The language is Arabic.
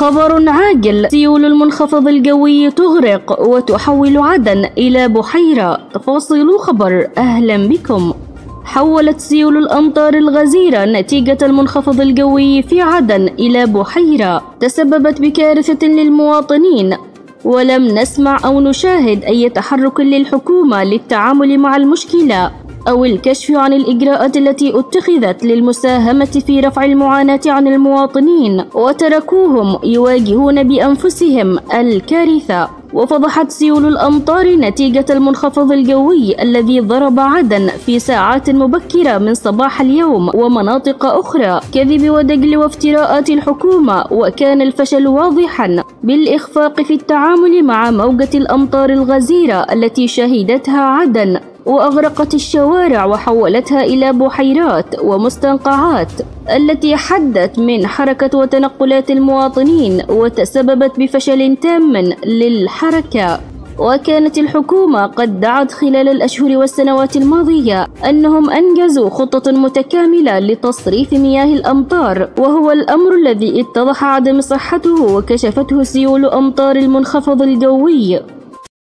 خبر عاجل. سيول المنخفض الجوي تغرق وتحول عدن إلى بحيرة. تفاصيل خبر. أهلا بكم. حولت سيول الأمطار الغزيرة نتيجة المنخفض الجوي في عدن إلى بحيرة. تسببت بكارثة للمواطنين. ولم نسمع أو نشاهد أي تحرك للحكومة للتعامل مع المشكلة. أو الكشف عن الإجراءات التي اتخذت للمساهمة في رفع المعاناة عن المواطنين وتركوهم يواجهون بأنفسهم الكارثة. وفضحت سيول الأمطار نتيجة المنخفض الجوي الذي ضرب عدن في ساعات مبكرة من صباح اليوم ومناطق أخرى. كذب ودجل وافتراءات الحكومة وكان الفشل واضحا بالإخفاق في التعامل مع موجة الأمطار الغزيرة التي شهدتها عدن. وأغرقت الشوارع وحولتها إلى بحيرات ومستنقعات التي حدت من حركة وتنقلات المواطنين وتسببت بفشل تام للحركة. وكانت الحكومة قد دعت خلال الأشهر والسنوات الماضية أنهم أنجزوا خطة متكاملة لتصريف مياه الأمطار وهو الأمر الذي اتضح عدم صحته وكشفته سيول أمطار المنخفض الجوي.